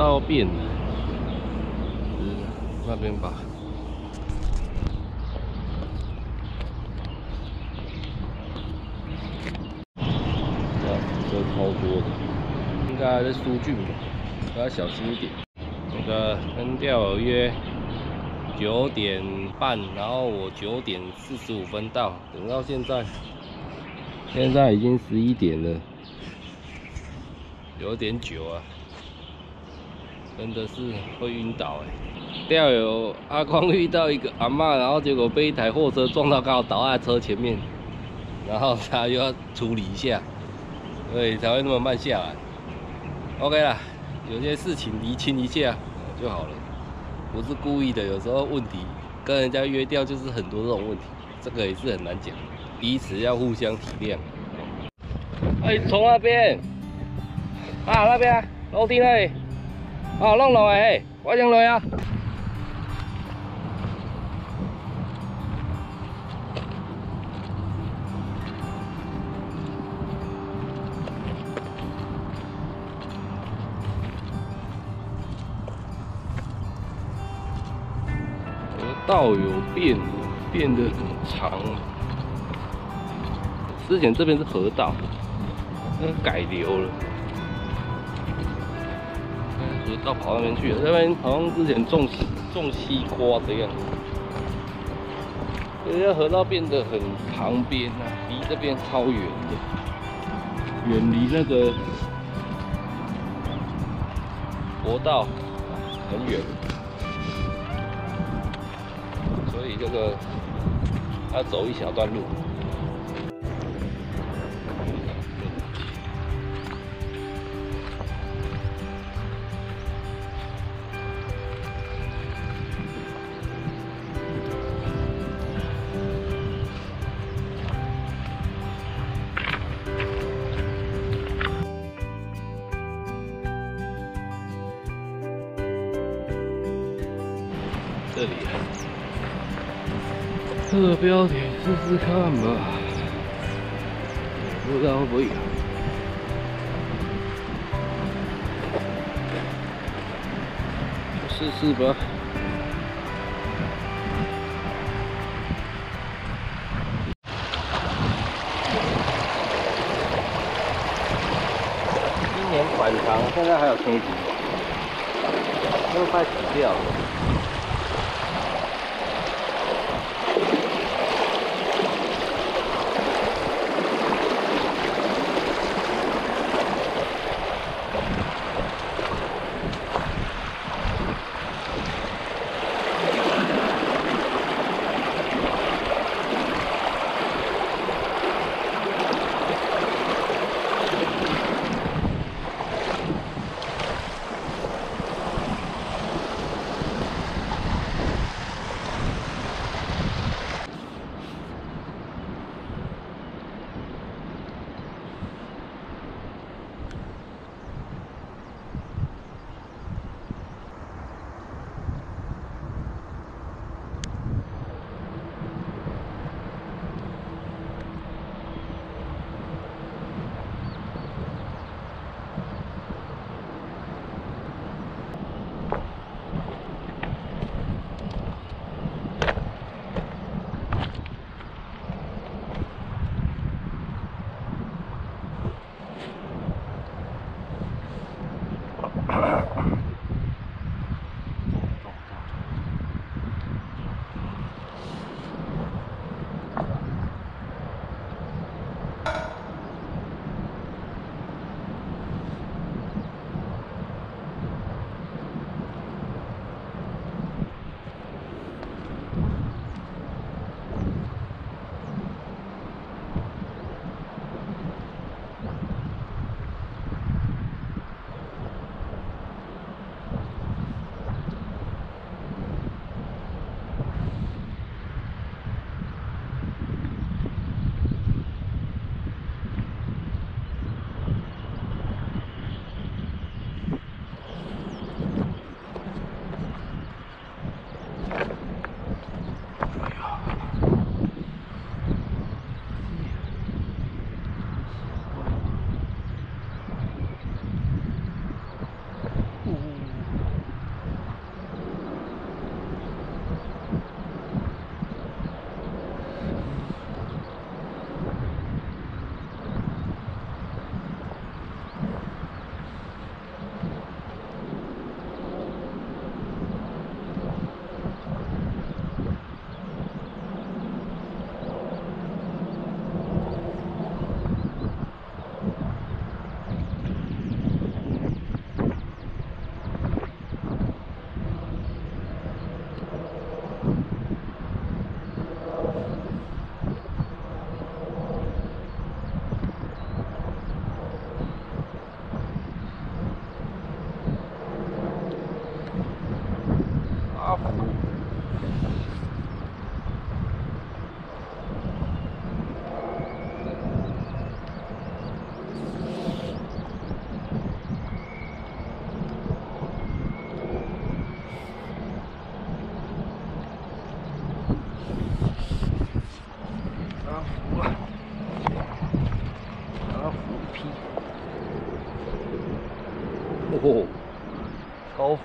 道变了，那边吧。哇，车超多的，应该在疏浚吧，大家小心一点。那个跟钓友约九点半，然后我九点四十五分到，等到现在，现在已经十一点了，有点久啊，真的是会晕倒哎。钓友阿光遇到一个阿嬷，然后结果被一台货车撞到，刚好倒在车前面，然后他又要处理一下，所以才会那么慢下来。OK 啦，有些事情厘清一下就好了，不是故意的。有时候问题跟人家约钓就是很多这种问题，这个也是很难讲，彼此要互相体谅。哎，从那边啊，那边楼梯那里，啊，弄落来，我上来啊。道有变，变得很长。之前这边是河道，那改流了。河道跑那边去了，这边好像之前种种西瓜这样子。现在河道变得很旁边啊，离这边超远的，远离那个国道很远。所以这个要走一小段路。这个标题试试看吧，不知道会不会有。试试吧。今年反常，现在还有天气，都快死掉了。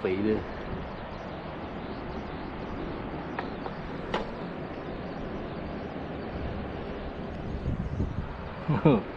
肥的。呵呵。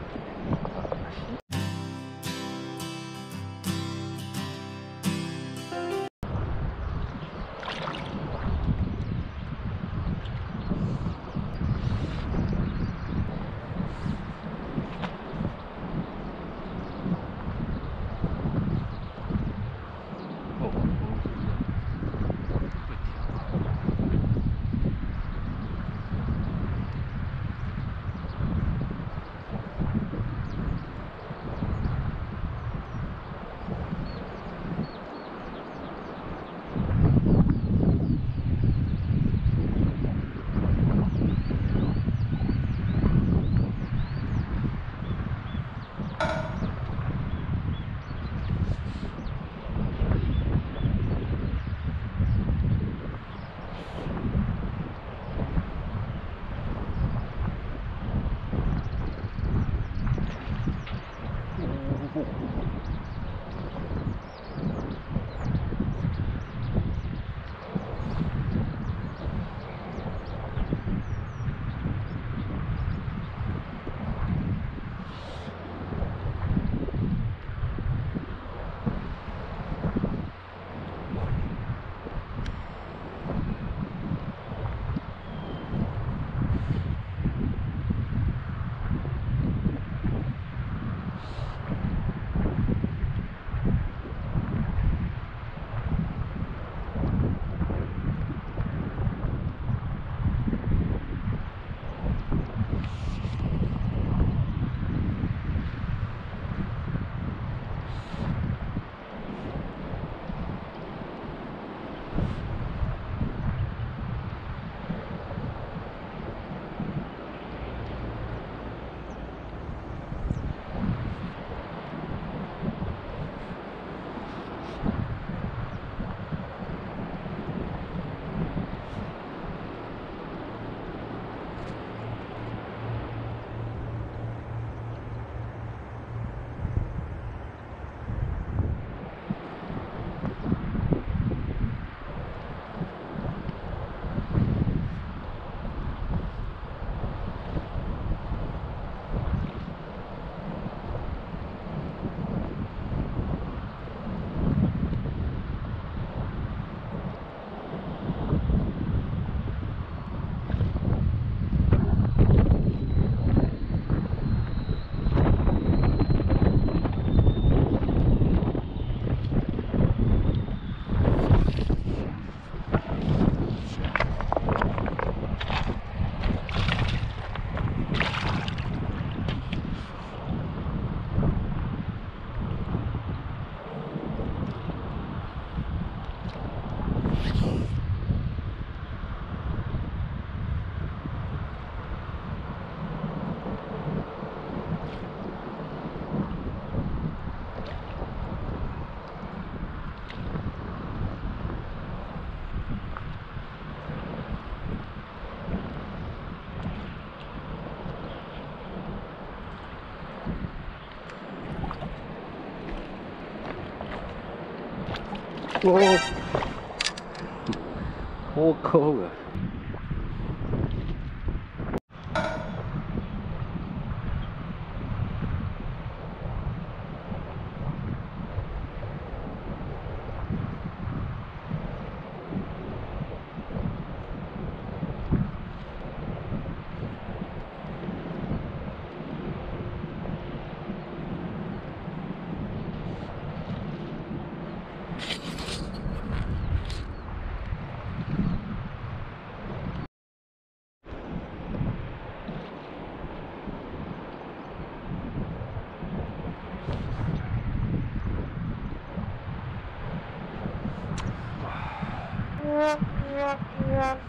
哦，好高啊！肥 Yeah, yeah.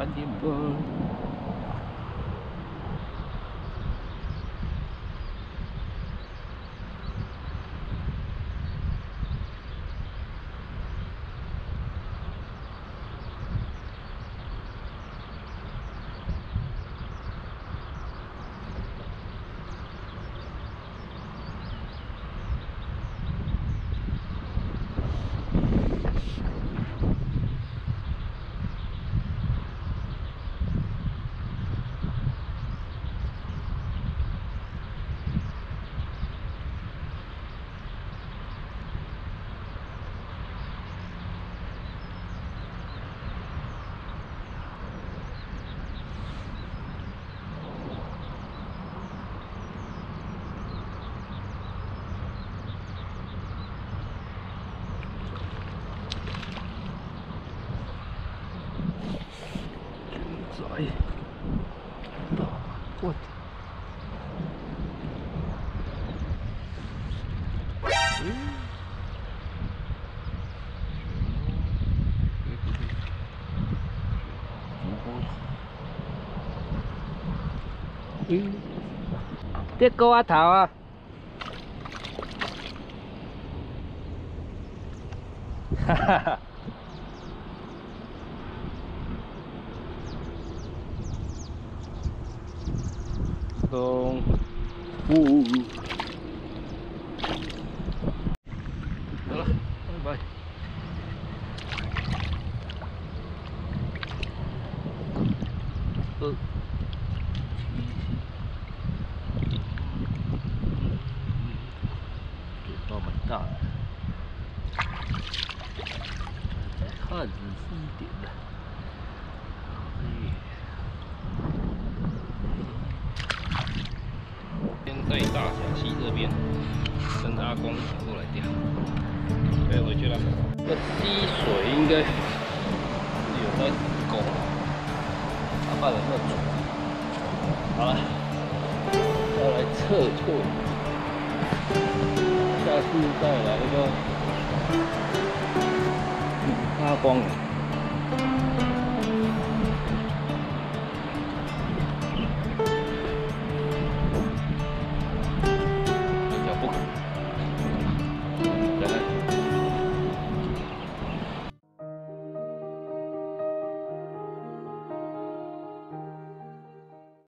Wonderful chứ tiếc cô á thảo à? Con u u u. Ừ. 他爸的那种。好了，要来测错，下次再来一个发光。